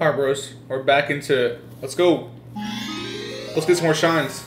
Alright, bros. We're back into. Let's go. Let's get some more shines.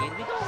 ఎందుకు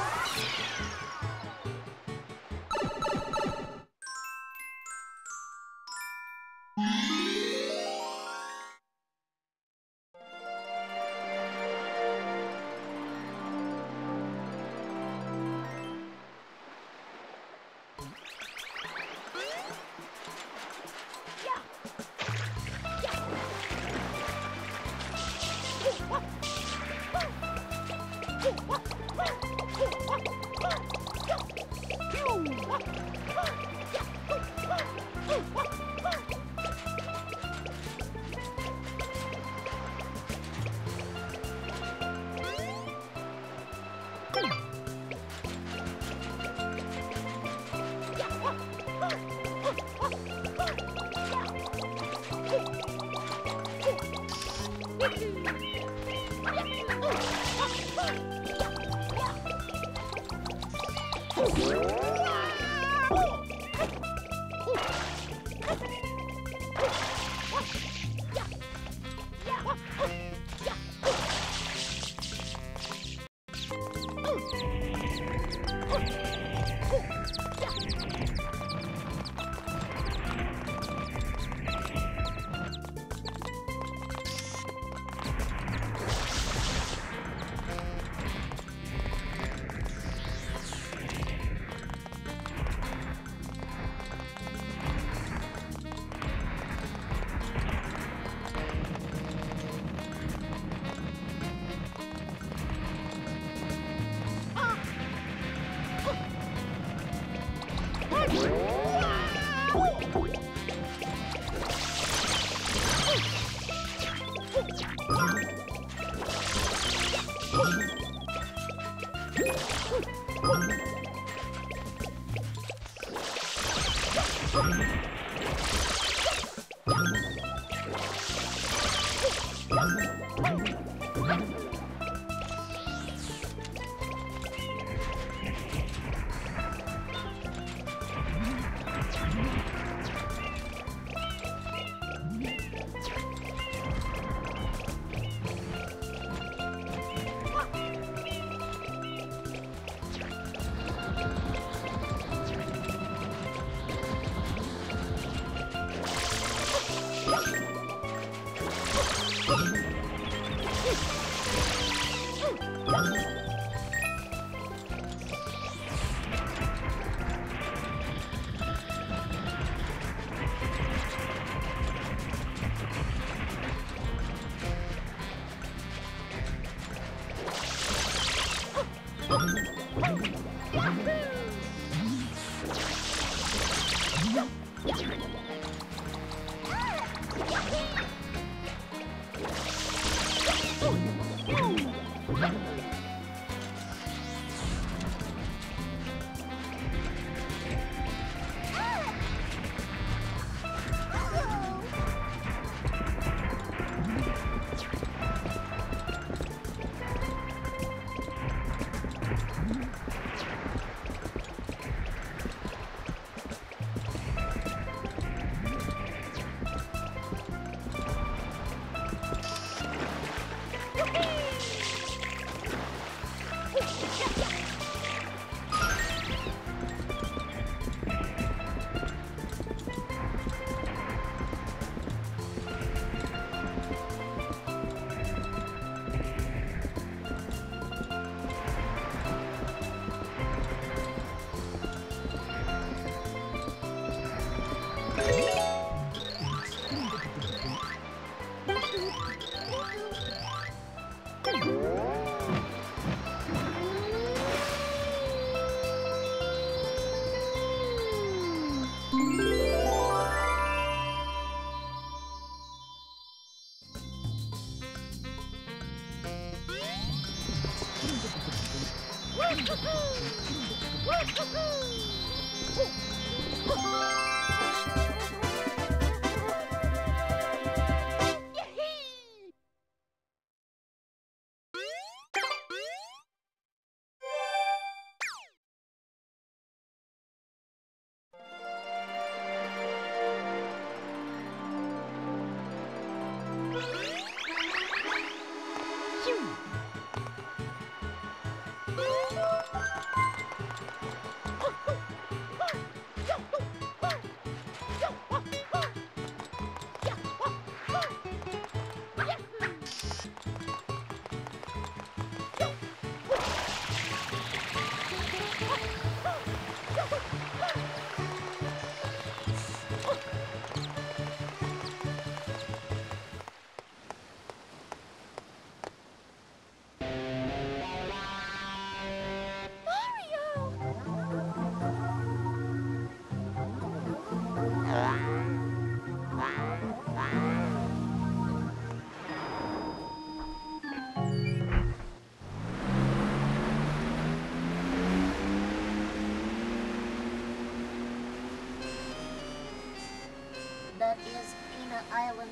Island.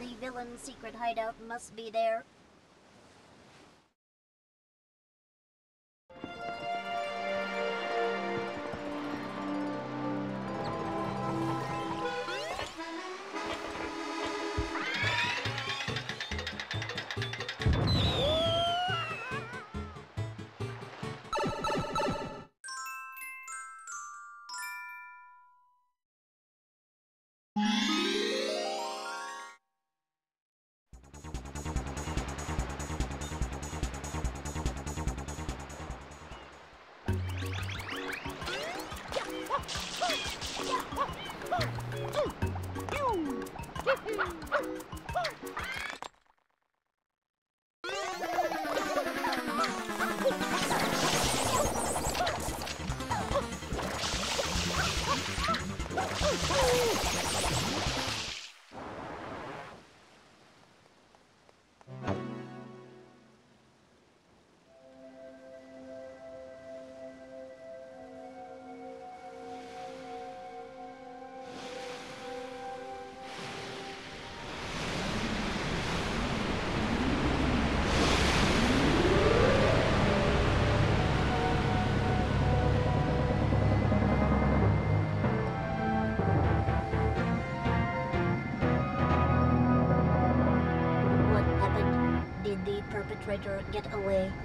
The villain's secret hideout must be there. Perpetrator get away?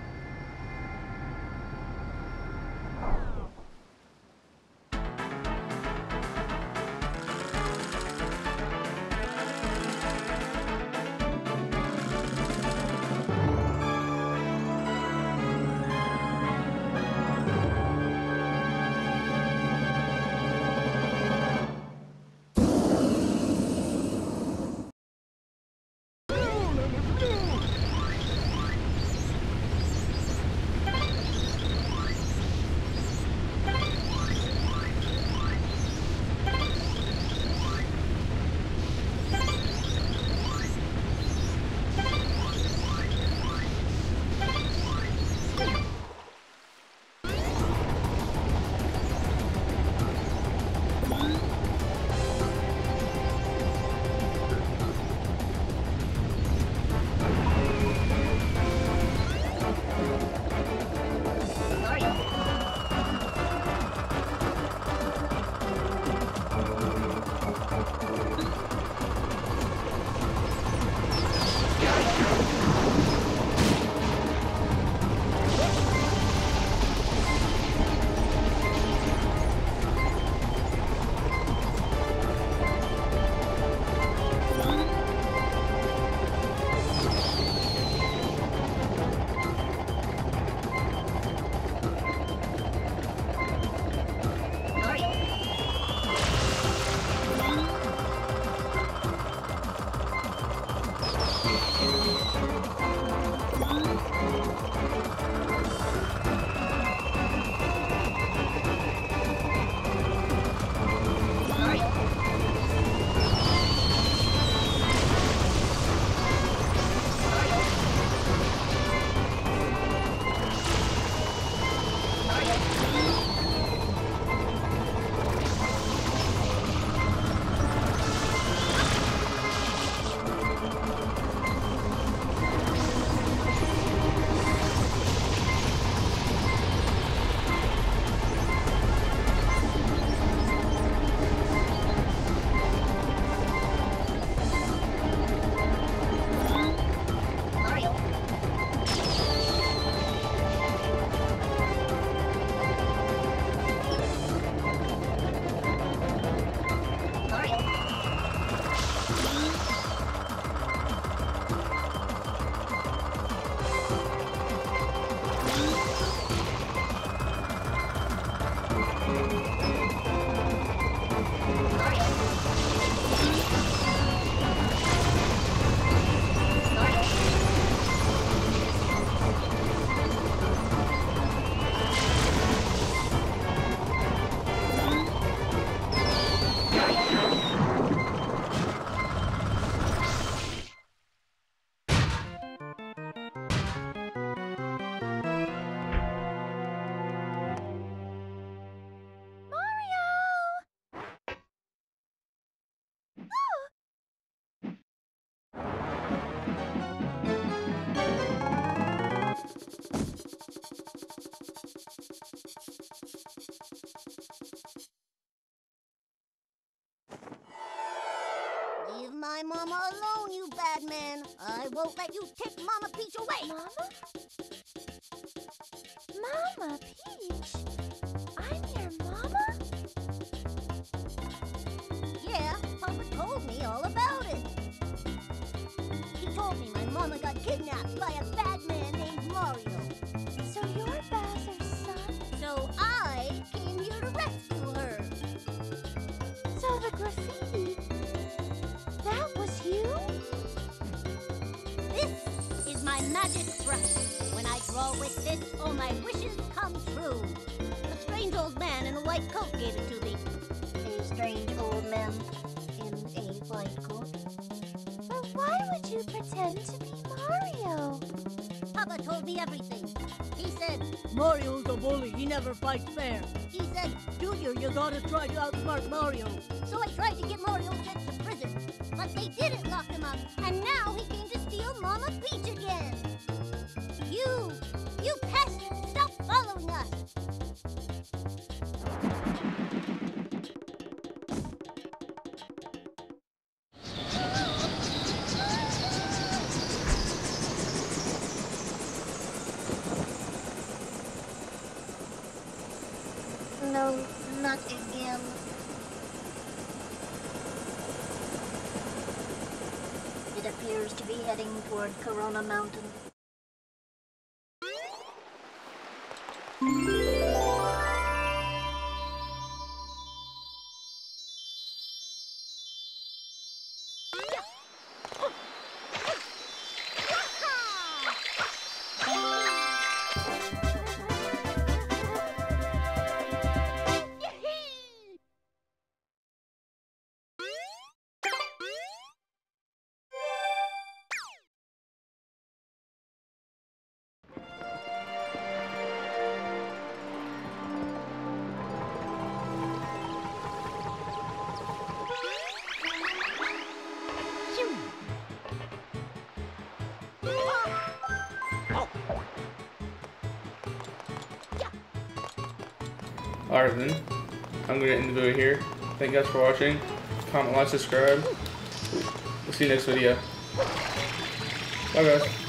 Let you take Mama Peach away. Mama? Mario? Papa told me everything. He said, Mario's a bully. He never fights fair. he said, Junior, you gotta try to outsmart Mario. so I tried to get Mario sent to prison. But they didn't lock him up, and now he came to steal Mama Peach again. No, not again. It appears to be heading toward Corona Mountain. I'm gonna end the video here. Thank you guys for watching. Comment, like, subscribe. We'll see you next video. Bye guys.